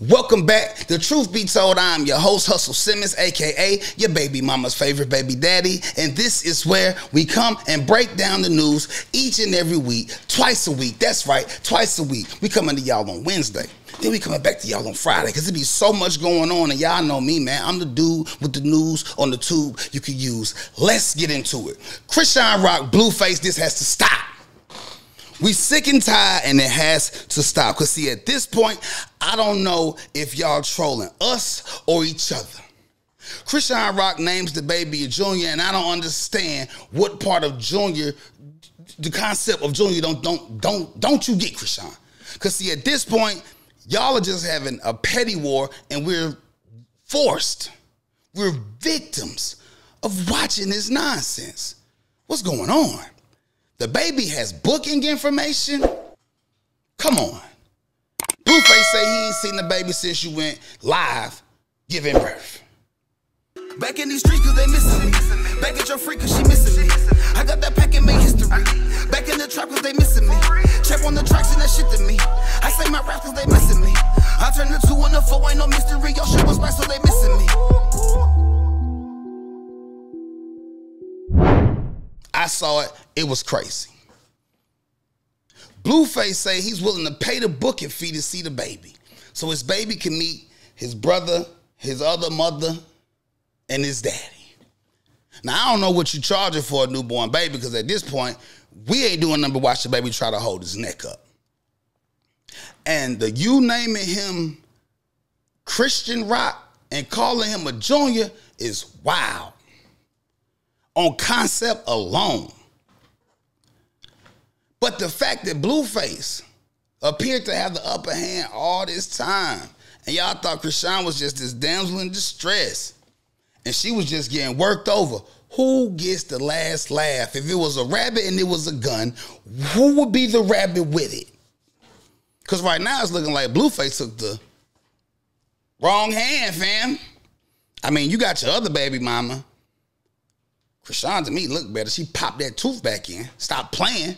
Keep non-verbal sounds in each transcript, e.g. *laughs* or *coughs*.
Welcome back. The truth be told, I'm your host, Hussle Simmons, aka your baby mama's favorite baby daddy. And this is where we come and break down the news each and every week, twice a week. That's right, twice a week. We coming to y'all on Wednesday. Then we coming back to y'all on Friday because it be so much going on. And y'all know me, man. I'm the dude with the news on the tube you could use. Let's get into it. Chrisean Rock, Blueface, this has to stop. We sick and tired, and it has to stop. Cause see, at this point, I don't know if y'all trolling us or each other. Chrisean Rock names the baby a junior, and I don't understand what part of junior, the concept of junior don't don't don't don't you get Chrisean? Cause see, at this point, y'all are just having a petty war, and we're forced, we're victims of watching this nonsense. What's going on? The baby has booking information. Come on. Blueface say he ain't seen the baby since you went live giving birth. Back in these streets cause they missing me. Back at your freak cause she missing me. I got that pack and make history. Back in the trap cause they missing me. Trap on the tracks and that shit to me. I say my rap cause they missing me. I turn the two and the four, ain't no mystery. Your shit was back so they missing me. I saw it. It was crazy. Blueface say he's willing to pay the booking fee to see the baby, so his baby can meet his brother, his other mother, and his daddy. Now I don't know what you charging for a newborn baby because at this point we ain't doing nothing but watch the baby try to hold his neck up. And the you naming him Chrisean Rock and calling him a junior is wild on concept alone. But the fact that Blueface appeared to have the upper hand all this time, and y'all thought Chrisean was just this damsel in distress, and she was just getting worked over. Who gets the last laugh? If it was a rabbit and it was a gun, who would be the rabbit with it? Because right now it's looking like Blueface took the wrong hand, fam. I mean, you got your other baby mama. Chrisean to me looked better. She popped that tooth back in. Stop playing.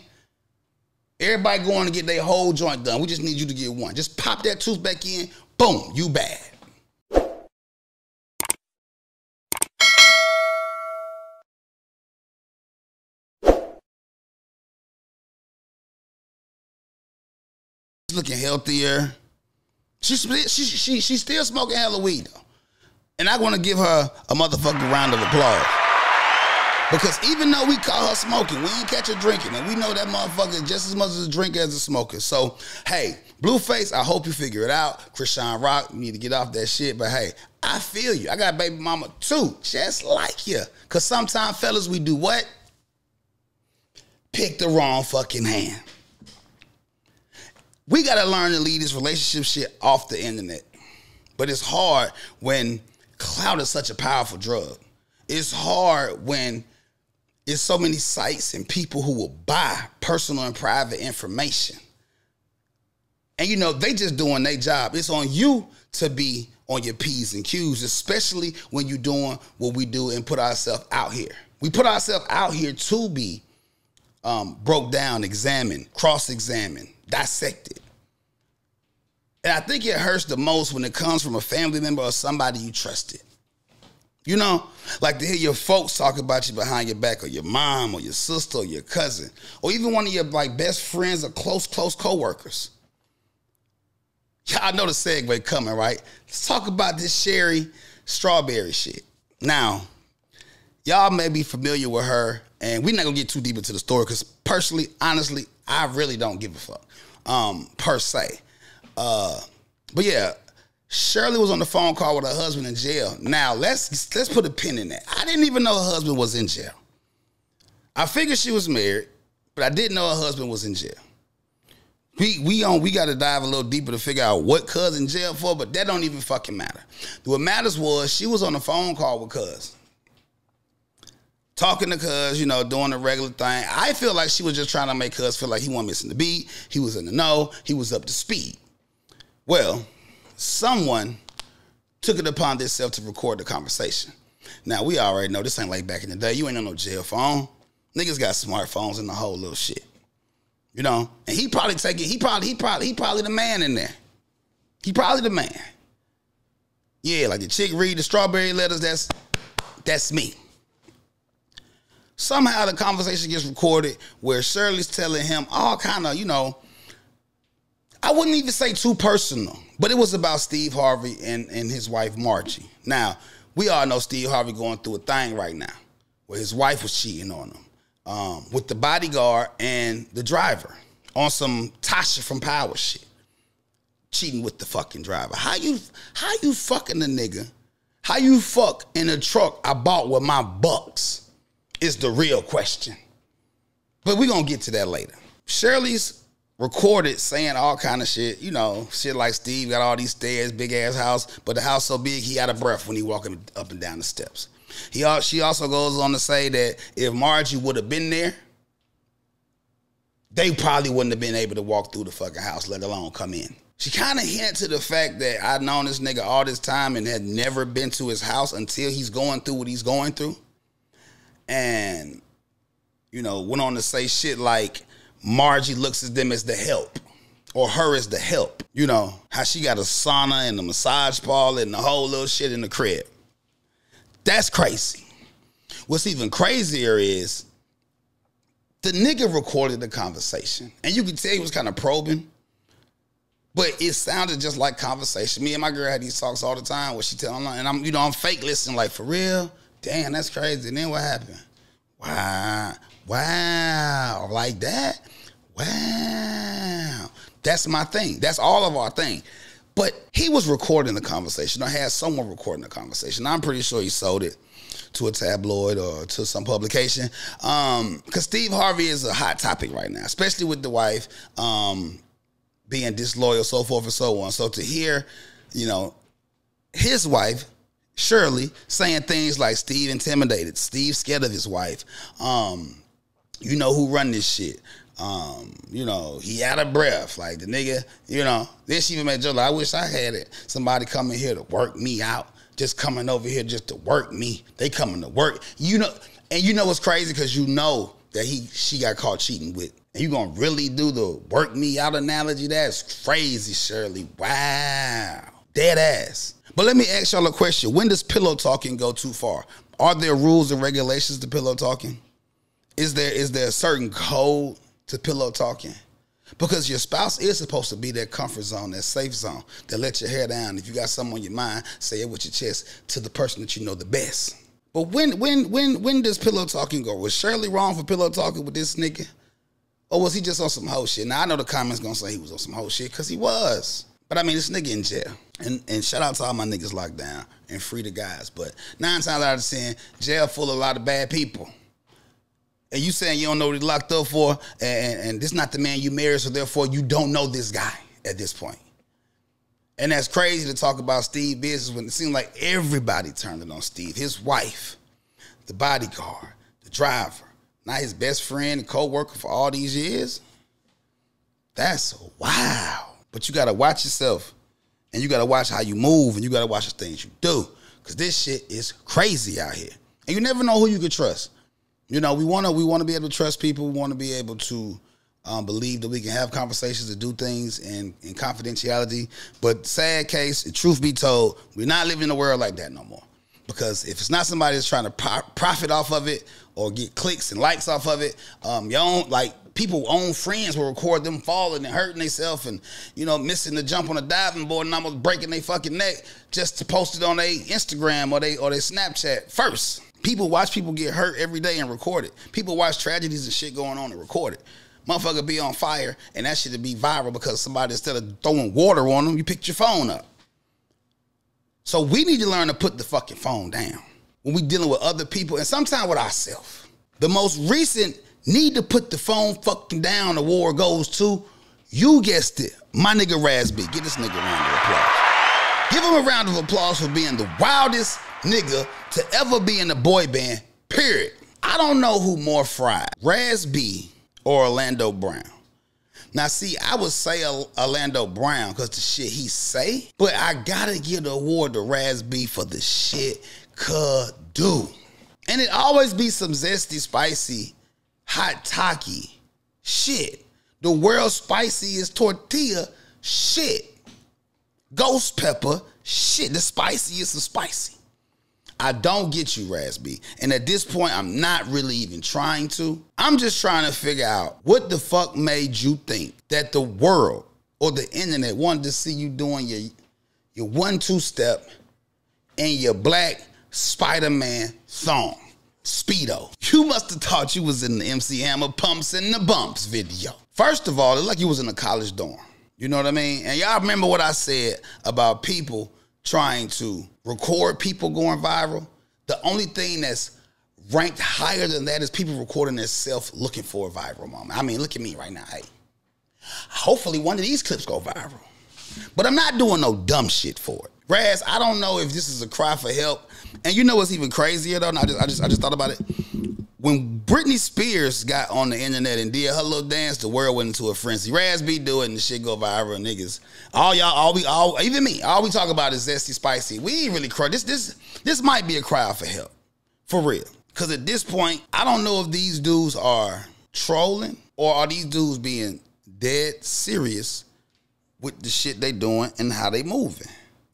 Everybody going to get their whole joint done. We just need you to get one. Just pop that tooth back in. Boom, you bad. She's looking healthier. She's she, she, she's still smoking hella weed though. And I want to give her a motherfucking round of applause. Because even though we call her smoking, we ain't catch her drinking. And we know that motherfucker is just as much as a drinker as a smoker. So, hey, Blueface, I hope you figure it out. Chrisean Rock, you need to get off that shit. But hey, I feel you. I got baby mama too, just like you. Because sometimes, fellas, we do what? Pick the wrong fucking hand. We got to learn to leave this relationship shit off the internet. But it's hard when clout is such a powerful drug. It's hard when it's so many sites and people who will buy personal and private information. And you know, they just doing their job. It's on you to be on your P's and Q's, especially when you're doing what we do and put ourselves out here. We put ourselves out here to be um, broke down, examined, cross examined, dissected. And I think it hurts the most when it comes from a family member or somebody you trusted. You know, like to hear your folks talk about you behind your back, or your mom, or your sister, or your cousin, or even one of your like best friends or close, close coworkers. Y'all know the segue coming, right? Let's talk about this Shirley Strawberry shit. Now, y'all may be familiar with her, and we're not gonna get too deep into the story because personally, honestly, I really don't give a fuck, um, per se. Uh, but yeah, Shirley was on the phone call with her husband in jail. Now let's let's put a pin in that. I didn't even know her husband was in jail. I figured she was married, but I didn't know her husband was in jail. We we on we got to dive a little deeper to figure out what Cuz in jail for, but that don't even fucking matter. What matters was she was on the phone call with Cuz. Talking to Cuz, you know, doing the regular thing. I feel like she was just trying to make Cuz feel like he wasn't missing the beat. He was in the know. He was up to speed. Well, someone took it upon themselves to record the conversation. Now we already know this ain't like back in the day. You ain't on no jail phone. Niggas got smartphones and the whole little shit. You know, and he probably taking he probably he probably he probably the man in there. He probably the man. Yeah, like the chick read the strawberry letters, that's that's me. Somehow the conversation gets recorded where Shirley's telling him all kind of, you know, I wouldn't even say too personal, but it was about Steve Harvey and, and his wife Margie. Now, we all know Steve Harvey going through a thing right now where his wife was cheating on him um, with the bodyguard and the driver on some Tasha from Power shit. Cheating with the fucking driver. How you how you fucking the nigga? How you fuck in a truck I bought with my bucks is the real question. But we gonna get to that later. Shirley's recorded saying all kind of shit, you know, shit like Steve got all these stairs, big ass house, but the house so big he out of breath when he walking up and down the steps. He she also goes on to say that if Margie would have been there, they probably wouldn't have been able to walk through the fucking house, let alone come in. She kind of hinted to the fact that I'd known this nigga all this time and had never been to his house until he's going through what he's going through. And, you know, went on to say shit like Margie looks at them as the help or her as the help. You know, how she got a sauna and a massage parlor and the whole little shit in the crib. That's crazy. What's even crazier is the nigga recorded the conversation. And you could tell he was kind of probing. But it sounded just like conversation. Me and my girl had these talks all the time where she telling and I'm, you know, I'm fake listening, like for real. Damn, that's crazy. And then what happened? Wow, wow, like that. Wow, that's my thing. That's all of our thing. But he was recording the conversation. I had someone recording the conversation. I'm pretty sure he sold it to a tabloid or to some publication. Because um, Steve Harvey is a hot topic right now, especially with the wife um, being disloyal, so forth and so on. So to hear, you know, his wife, Shirley, saying things like Steve intimidated, Steve scared of his wife, um, you know who run this shit. Um, you know, he out of breath. Like the nigga, you know, this even made. Like, I wish I had it. Somebody coming here to work me out just coming over here just to work me. They coming to work. You know, and you know what's crazy because you know that he she got caught cheating with. And you gonna really do the work me out analogy? That's crazy, Shirley. Wow. Dead ass. But let me ask y'all a question. When does pillow talking go too far? Are there rules and regulations to pillow talking? Is there is there a certain code to pillow talking? Because your spouse is supposed to be that comfort zone, that safe zone, that let your hair down. If you got something on your mind, say it with your chest to the person that you know the best. But when when when when does pillow talking go? Was Shirley wrong for pillow talking with this nigga? Or was he just on some hoe shit? Now I know the comments gonna say he was on some hoe shit, cause he was. But I mean this nigga in jail. And and shout out to all my niggas locked down and free the guys. But nine times out of ten, jail full of a lot of bad people and you saying you don't know what he's locked up for, and, and this not the man you married, so therefore you don't know this guy at this point. And that's crazy to talk about Steve business when it seemed like everybody turned it on Steve. His wife, the bodyguard, the driver, not his best friend and co-worker for all these years. That's wow. But you gotta watch yourself. And you gotta watch how you move and you gotta watch the things you do. Cause this shit is crazy out here. And you never know who you can trust. You know, we want to we want to be able to trust people. We want to be able to um, believe that we can have conversations and do things in, in confidentiality. But sad case, truth be told, we're not living in a world like that no more. Because if it's not somebody that's trying to profit off of it or get clicks and likes off of it, um, your own like people own friends will record them falling and hurting themselves and you know missing the jump on a diving board and almost breaking their fucking neck just to post it on their Instagram or they or their Snapchat first. People watch people get hurt every day and record it. People watch tragedies and shit going on and record it. Motherfucker be on fire and that shit to be viral because somebody instead of throwing water on them, you picked your phone up. So we need to learn to put the fucking phone down when we dealing with other people and sometimes with ourselves. The most recent need to put the phone fucking down award goes to, you guessed it, my nigga Raz-B. Give this nigga a round of applause. Give him a round of applause for being the wildest nigga to ever be in a boy band, period. I don't know who more fried, Raz-B or Orlando Brown. Now, see, I would say Orlando Brown because the shit he say, but I gotta give the award to Raz-B for the shit could do. And it always be some zesty, spicy, hot taki shit. The world's spiciest tortilla shit. Ghost pepper, shit, the spiciest of spicy. I don't get you, Raz-B. And at this point, I'm not really even trying to. I'm just trying to figure out what the fuck made you think that the world or the internet wanted to see you doing your your one two step and your black Spider Man thong. Speedo. You must have thought you was in the MC Hammer Pumps and the Bumps video. First of all, it's like you was in a college dorm. You know what I mean? And y'all remember what I said about people trying to record people going viral? The only thing that's ranked higher than that is people recording themselves looking for a viral moment. I mean, look at me right now. Hey, hopefully one of these clips go viral. But I'm not doing no dumb shit for it. Raz, I don't know if this is a cry for help. And you know what's even crazier though? I just I just I just thought about it. When Britney Spears got on the internet and did her little dance, the world went into a frenzy. Raz be doing the shit go viral, niggas. All y'all, all we, all even me, all we talk about is zesty spicy. We ain't really cry. This this this might be a cry for help, for real. Cause at this point, I don't know if these dudes are trolling or are these dudes being dead serious with the shit they doing and how they moving.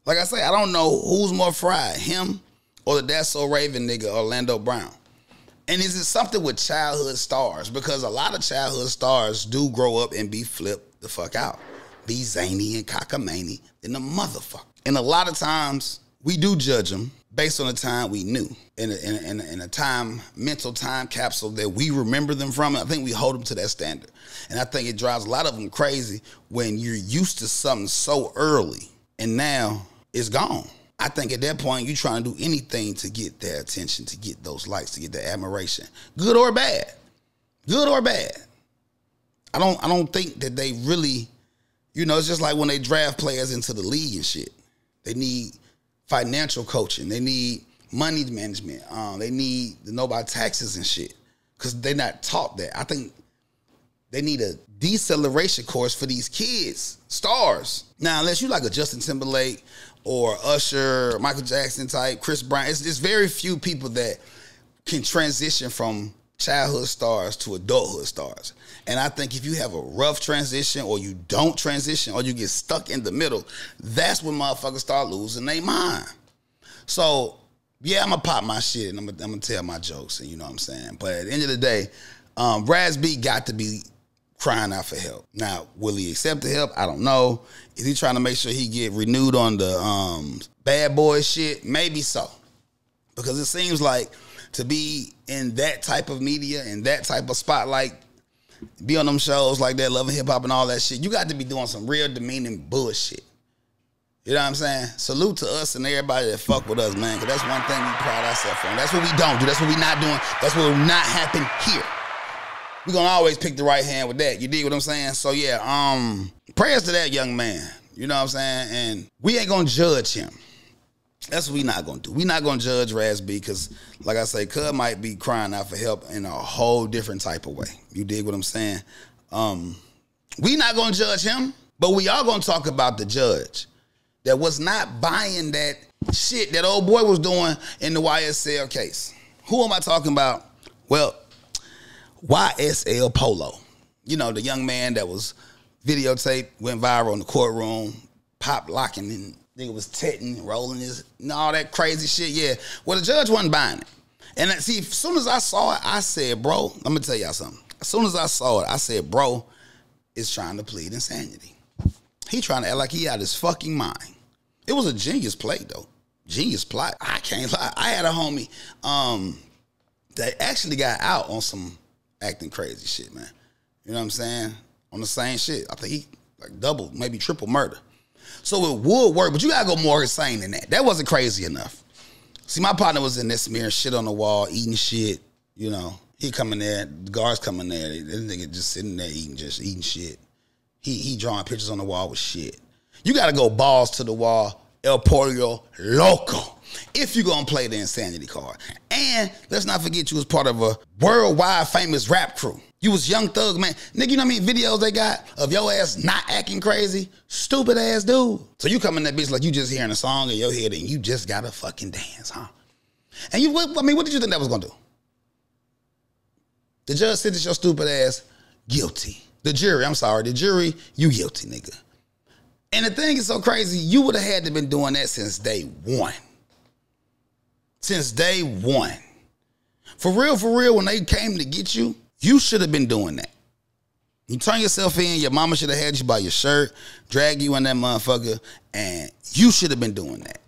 Like I say, I don't know who's more fried, him or the That's So Raven nigga, Orlando Brown. And is it something with childhood stars? Because a lot of childhood stars do grow up and be flipped the fuck out. Be zany and cockamamie in the motherfucker. And a lot of times we do judge them based on the time we knew in a, in, a, in, a, in a time mental time capsule that we remember them from. I think we hold them to that standard. And I think it drives a lot of them crazy when you're used to something so early and now it's gone. I think at that point you're trying to do anything to get their attention, to get those likes, to get their admiration, good or bad, good or bad. I don't I don't think that they really, you know, it's just like when they draft players into the league and shit. They need financial coaching. They need money management. Um, they need to know about taxes and shit because they're not taught that. I think they need a deceleration course for these kids, stars. Now, unless you like a Justin Timberlake or Usher, Michael Jackson type, Chris Brown, it's, it's very few people that can transition from childhood stars to adulthood stars. And I think if you have a rough transition or you don't transition or you get stuck in the middle, that's when motherfuckers start losing their mind. So, yeah, I'm gonna pop my shit and I'm gonna, I'm gonna tell my jokes and you know what I'm saying. But at the end of the day, um, Raz B got to be crying out for help. Now, will he accept the help? I don't know. Is he trying to make sure he get renewed on the um, bad boy shit? Maybe so. Because it seems like to be in that type of media and that type of spotlight, be on them shows like that, loving hip hop and all that shit, you got to be doing some real demeaning bullshit. You know what I'm saying? Salute to us and everybody that fuck with us, man. Cause that's one thing we pride ourselves on. That's what we don't do. That's what we not doing. That's what will not happen here. We gonna always pick the right hand with that. You dig what I'm saying? So yeah, um, prayers to that young man. You know what I'm saying? And we ain't gonna judge him. That's what we not gonna do. We not gonna judge Raz B because, like I say, Cub might be crying out for help in a whole different type of way. You dig what I'm saying? Um, we not gonna judge him, but we are gonna talk about the judge that was not buying that shit that old boy was doing in the YSL case. Who am I talking about? Well, YSL Polo. You know, the young man that was videotaped, went viral in the courtroom, pop locking and nigga was tetting, rolling his and all that crazy shit. Yeah. Well, the judge wasn't buying it. And see, as soon as I saw it, I said, bro, I'm gonna tell y'all something. As soon as I saw it, I said, bro, is trying to plead insanity. He trying to act like he out his fucking mind. It was a genius play though. Genius plot. I can't lie. I had a homie um that actually got out on some acting crazy shit, man. You know what I'm saying? On the same shit. I think he like double, maybe triple murder. So it would work, but you gotta go more insane than that. That wasn't crazy enough. See, my partner was in there smearing shit on the wall, eating shit. You know, he coming there, the guards coming there. This nigga just sitting there eating, just eating shit. He he drawing pictures on the wall with shit. You got to go balls to the wall, El Pollo Loco, if you gonna play the insanity card. And let's not forget you was part of a worldwide famous rap crew. You was Young Thug, man. Nigga, you know how many videos they got of your ass not acting crazy? Stupid ass dude. So you come in that bitch like you just hearing a song in your head and you just gotta fucking dance, huh? And you, I mean, what did you think that was gonna do? The judge sentenced your stupid ass guilty. The jury, I'm sorry, the jury, you guilty, nigga. And the thing is so crazy, you would have had to been doing that since day one. Since day one. For real, for real, when they came to get you, you should have been doing that. You turn yourself in, your mama should have had you by your shirt, drag you in that motherfucker, and you should have been doing that.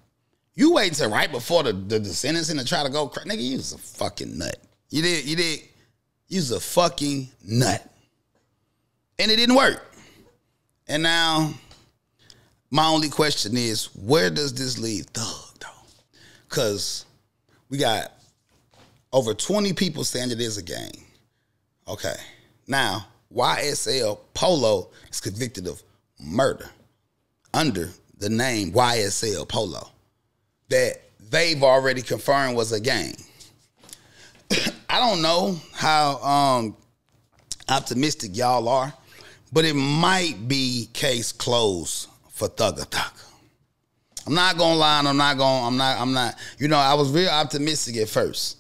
You wait till right before the, the, the sentencing to try to go crazy. Nigga, you was a fucking nut. You did, you did, you was a fucking nut. And it didn't work. And now, my only question is, where does this leave Thug, though? Because we got over 20 people saying it is a gang. Okay. Now, YSL Polo is convicted of murder under the name YSL Polo that they've already confirmed was a gang. *coughs* I don't know how um, optimistic y'all are, but it might be case closed for Thugger Thug. I'm not gonna lie, I'm not gonna, I'm not, I'm not, you know, I was real optimistic at first.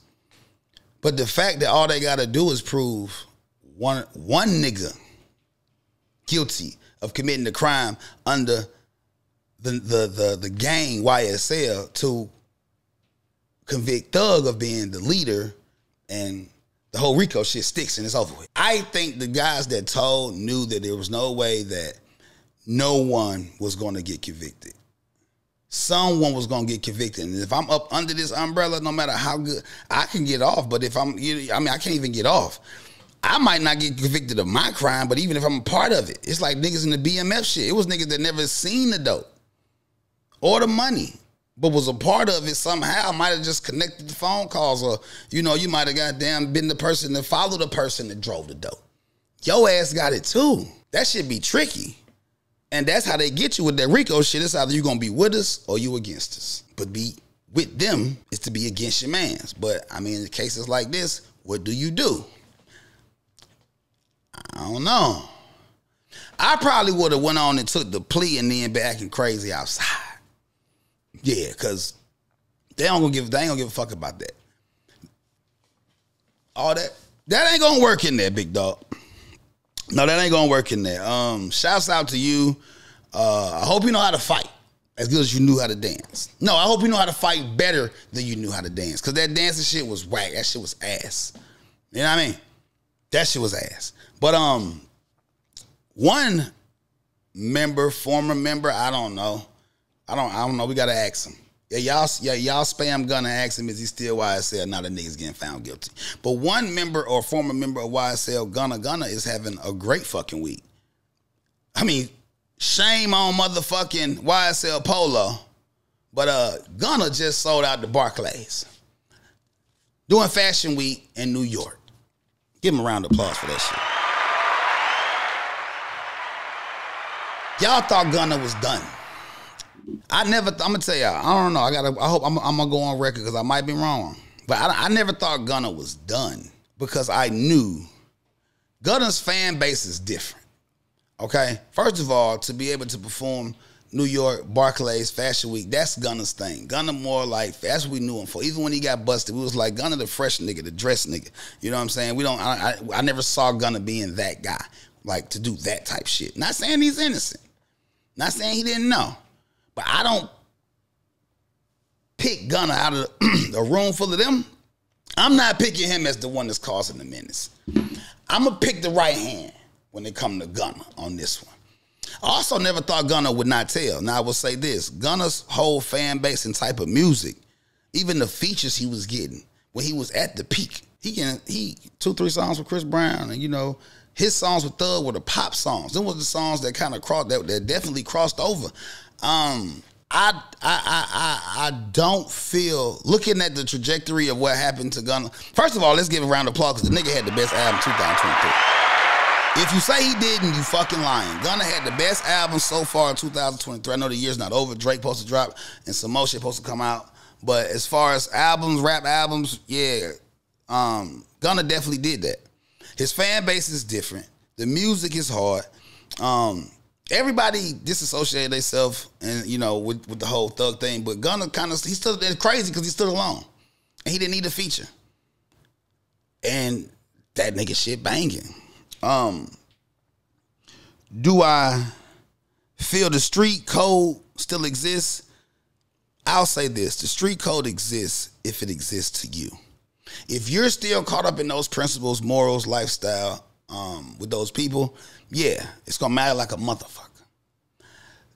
But the fact that all they gotta do is prove one one nigga guilty of committing the crime under the the the, the gang YSL to convict Thug of being the leader and the whole Rico shit sticks and it's over with. I think the guys that told knew that there was no way that no one was going to get convicted. Someone was to get convicted. And if I'm up under this umbrella, no matter how good, I can get off. But if I'm, I mean, I can't even get off. I might not get convicted of my crime, but even if I'm a part of it, it's like niggas in the BMF shit. It was niggas that never seen the dope or the money, but was a part of it somehow. I Might have just connected the phone calls, or you know, you might have goddamn been the person that followed the person that drove the dope. Yo ass got it too. That should be tricky. And that's how they get you with that Rico shit. It's either you're gonna be with us or you against us. But be with them is to be against your mans. But I mean, in cases like this, what do you do? I don't know. I probably would have went on and took the plea and then back and crazy outside. Yeah, cause they don't gonna give they ain't gonna give a fuck about that. All that that ain't gonna work in there, big dog. No, that ain't gonna work in there. Um, shouts out to you. Uh, I hope you know how to fight as good as you knew how to dance. No, I hope you know how to fight better than you knew how to dance. Cause that dancing shit was whack. That shit was ass. You know what I mean? That shit was ass. But um, one member, former member, I don't know. I don't. I don't know. We gotta ask him. Yeah, y'all. Yeah, y'all spam Gunna ask him is he still YSL? Now the niggas getting found guilty. But one member or former member of YSL, Gunna Gunna, is having a great fucking week. I mean, shame on motherfucking YSL Polo, but uh, Gunna just sold out the Barclays, doing Fashion Week in New York. Give him a round of applause for that shit. Y'all thought Gunna was done. I never. I'm gonna tell y'all. I don't know. I gotta. I hope I'm, I'm gonna go on record because I might be wrong. But I, I never thought Gunna was done because I knew Gunna's fan base is different. Okay, first of all, to be able to perform New York Barclays Fashion Week, that's Gunna's thing. Gunna more like that's what we knew him for. Even when he got busted, we was like Gunna the fresh nigga, the dress nigga. You know what I'm saying? We don't. I, I, I never saw Gunna being that guy, like to do that type shit. Not saying he's innocent. Not saying he didn't know. But I don't pick Gunna out of a *clears throat* room full of them. I'm not picking him as the one that's causing the menace. I'm gonna pick the right hand when it come to Gunna on this one. I also never thought Gunna would not tell. Now I will say this: Gunna's whole fan base and type of music, even the features he was getting when he was at the peak, he can he two three songs with Chris Brown, and you know his songs with Thug were the pop songs. Them was the songs that kind of crossed that, that definitely crossed over. Um, I, I I I don't feel looking at the trajectory of what happened to Gunna. First of all, let's give a round of applause because the nigga had the best album 2023. If you say he didn't, you fucking lying. Gunna had the best album so far in 2023. I know the year's not over. Drake supposed to drop and some more shit supposed to come out. But as far as albums, rap albums, yeah, um, Gunna definitely did that. His fan base is different. The music is hard. Um, everybody disassociated themselves and you know with, with the whole thug thing but gunna kind of he stood it's crazy because he stood alone and he didn't need a feature. And that nigga shit banging. Um do i feel the street code still exists, I'll say this the street code exists if it exists to you. If you're still caught up in those principles, morals, lifestyle um, with those people, yeah, it's gonna matter like a motherfucker.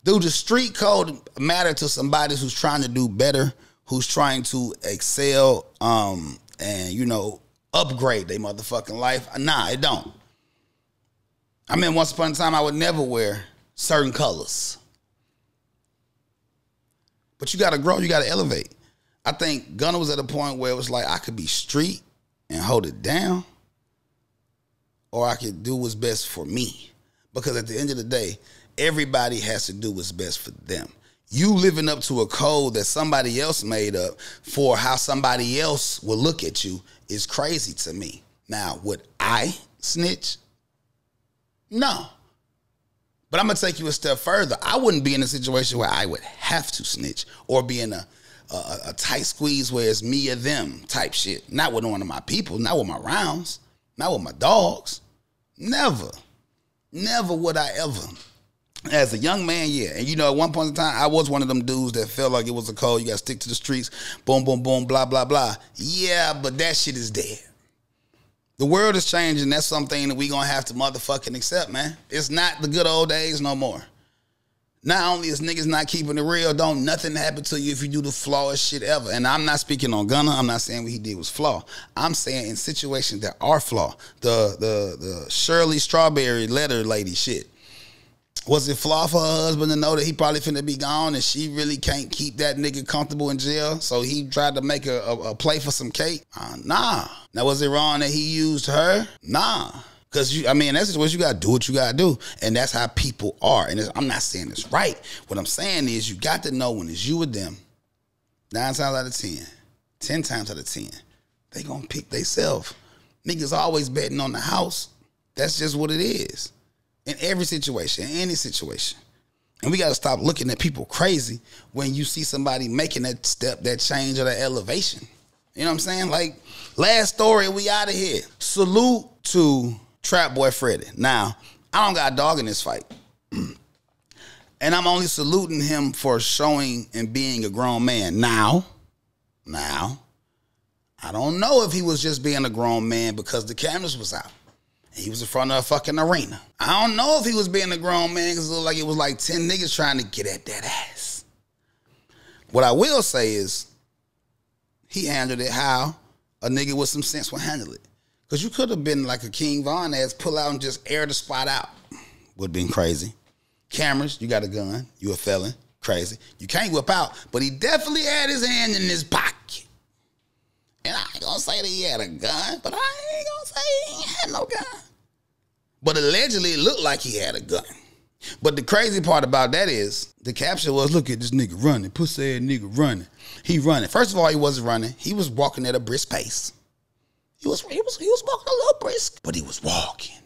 Do the street code matter to somebody who's trying to do better, who's trying to excel, um, and you know, upgrade their motherfucking life? Nah, it don't. I mean, once upon a time, I would never wear certain colors. But you got to grow, you got to elevate. I think Gunna was at a point where it was like I could be street and hold it down, or I could do what's best for me. Because at the end of the day, everybody has to do what's best for them. You living up to a code that somebody else made up for how somebody else will look at you is crazy to me. Now, would I snitch? No. But I'm gonna take you a step further. I wouldn't be in a situation where I would have to snitch or be in a a, a tight squeeze where it's me or them type shit. Not with one of my people, not with my rounds, not with my dogs. Never. Never would I ever. As a young man, yeah. And you know, at one point in time, I was one of them dudes that felt like it was a call. You got to stick to the streets. Boom, boom, boom, blah, blah, blah. Yeah, but that shit is dead. The world is changing. That's something that we gonna have to motherfucking accept, man. It's not the good old days no more. Not only is niggas not keeping it real, don't nothing happen to you if you do the flawest shit ever. And I'm not speaking on Gunna. I'm not saying what he did was flaw. I'm saying in situations that are flaw. The the the Shirley Strawberry letter lady shit. Was it flaw for her husband to know that he probably finna be gone and she really can't keep that nigga comfortable in jail? So he tried to make a, a, a play for some cake? Uh, nah. Now was it wrong that he used her? Nah. Cause you, I mean, that's what you gotta do. What you gotta do, and that's how people are. And I'm not saying it's right. What I'm saying is, you got to know when it's you or them. Nine times out of ten, ten times out of ten, they gonna pick theyself. Niggas always betting on the house. That's just what it is. In every situation, in any situation. And we gotta stop looking at people crazy when you see somebody making that step, that change, or that elevation. You know what I'm saying? Like, last story, we out of here. Salute to Trap Boy Freddy. Now, I don't got a dog in this fight. *clears throat* and I'm only saluting him for showing and being a grown man. Now, now, I don't know if he was just being a grown man because the cameras was out. And he was in front of a fucking arena. I don't know if he was being a grown man because it looked like it was like 10 niggas trying to get at that ass. What I will say is he handled it how a nigga with some sense would handle it. Because you could have been like a King Von ass, pull out and just air the spot out. Would have been crazy. Cameras, you got a gun, you a felon, crazy. You can't whip out, but he definitely had his hand in his pocket. And I ain't gonna say that he had a gun, but I ain't gonna say he had no gun. But allegedly, it looked like he had a gun. But the crazy part about that is the caption was, look at this nigga running, pussy ass nigga running. He running. First of all, he wasn't running. He was walking at a brisk pace. He was he was he was walking a little brisk, but he was walking.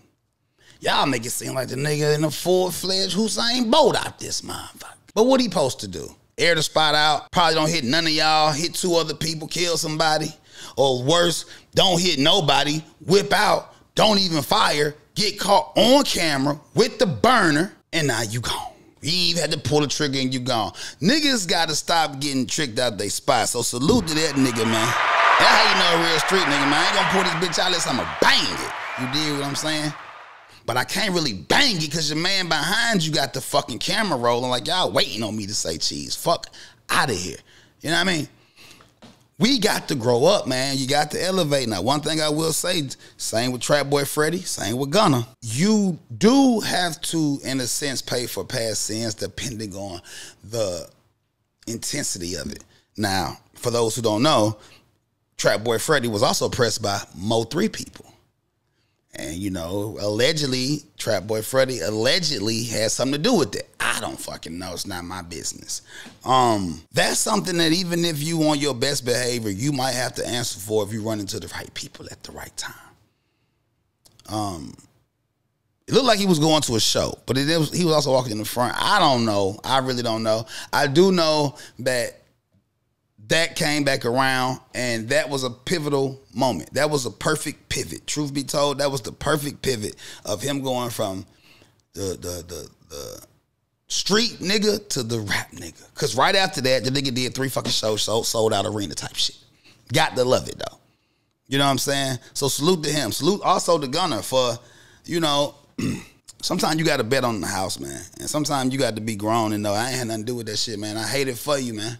Y'all make it seem like the nigga in a full fledged Usain Bolt out this motherfucker. But what he supposed to do? Air the spot out. Probably don't hit none of y'all. Hit two other people. Kill somebody. Or worse, don't hit nobody. Whip out. Don't even fire. Get caught on camera with the burner, and now you gone. Even had to pull the trigger and you gone. Niggas gotta stop getting tricked out they spot. So salute to that nigga, man. That's how you know a real street nigga, man. I ain't gonna pull this bitch out unless I'ma bang it. You dig what I'm saying? But I can't really bang it because your man behind you got the fucking camera rolling like y'all waiting on me to say cheese. Fuck out of here. You know what I mean? We got to grow up, man. You got to elevate. Now, one thing I will say, same with Trap Boy Freddy, same with Gunna. You do have to, in a sense, pay for past sins depending on the intensity of it. Now, for those who don't know, Trap Boy Freddy was also pressed by Mo3 people. And you know, allegedly, Trap Boy Freddy allegedly had something to do with it. I don't fucking know. It's not my business. Um, that's something that even if you on your best behavior, you might have to answer for if you run into the right people at the right time. Um, it looked like he was going to a show, but it was, he was also walking in the front. I don't know. I really don't know. I do know that that came back around and that was a pivotal moment. That was a perfect pivot. Truth be told, that was the perfect pivot of him going from the the the, the street nigga to the rap nigga. Cause right after that, the nigga did three fucking shows, sold, sold out arena type shit. Got to love it though. You know what I'm saying? So salute to him. Salute also to Gunna for, you know, *clears throat* sometimes you got to bet on the house, man. And sometimes you got to be grown and know I ain't had nothing to do with that shit, man. I hate it for you, man.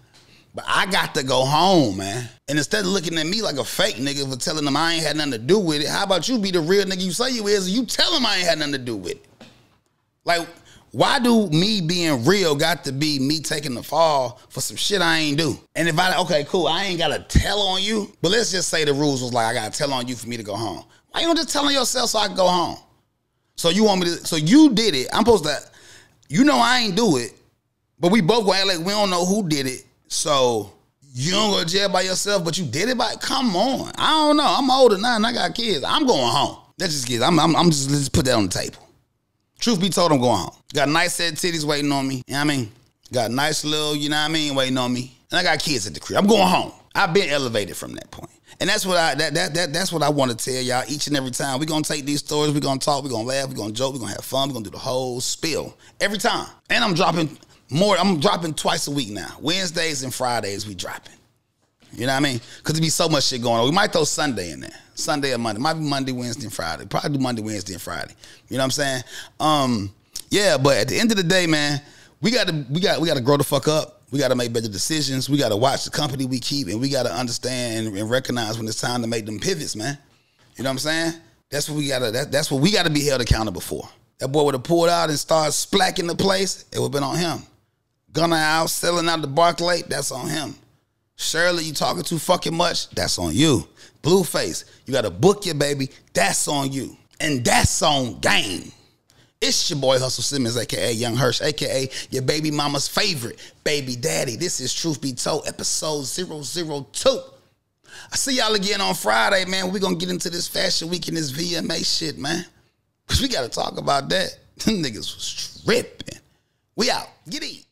But I got to go home, man. And instead of looking at me like a fake nigga for telling them I ain't had nothing to do with it, how about you be the real nigga you say you is and you tell them I ain't had nothing to do with it? Like, why do me being real got to be me taking the fall for some shit I ain't do? And if I okay, cool, I ain't gotta tell on you, but let's just say the rules was like I gotta tell on you for me to go home. Why you don't just tell on yourself so I can go home? So you want me to? So you did it. I'm supposed to. You know I ain't do it, but we both go act like we don't know who did it. So you don't go to jail by yourself, but you did it by. Come on, I don't know. I'm older now and I got kids. I'm going home. That's just kids. I'm, I'm, I'm just let's put that on the table. Truth be told, I'm going home. Got nice set titties waiting on me. You know what I mean? Got nice little, you know what I mean, waiting on me. And I got kids at the crib. I'm going home. I've been elevated from that point. And that's what I that, that, that that's what I want to tell y'all each and every time. We're gonna take these stories, we're gonna talk, we're gonna laugh, we're gonna joke, we're gonna have fun, we're gonna do the whole spill. Every time. And I'm dropping more, I'm dropping twice a week now. Wednesdays and Fridays we dropping. You know what I mean? Because there be so much shit going on. We might throw Sunday in there. Sunday or Monday. Might be Monday, Wednesday, and Friday. Probably Monday, Wednesday, and Friday. You know what I'm saying? Um, yeah, but at the end of the day, man, we gotta we got we gotta grow the fuck up. We gotta make better decisions. We gotta watch the company we keep, and we gotta understand and, and recognize when it's time to make them pivots, man. You know what I'm saying? That's what we gotta that, that's what we gotta be held accountable for. That boy would have pulled out and started splacking the place, it would have been on him. Gunna out, selling out the Barclay, that's on him. Shirley, you talking too fucking much, that's on you. Blueface, you gotta book your baby, that's on you. And that's on game. It's your boy Hussle Simmons, aka Young Hirsch, aka your baby mama's favorite baby daddy. This is Truth Be Told, episode 002. I see y'all again on Friday, man. We're gonna get into this fashion week and this VMA shit, man. Cause we gotta talk about that. *laughs* Them niggas was tripping. We out. Get in.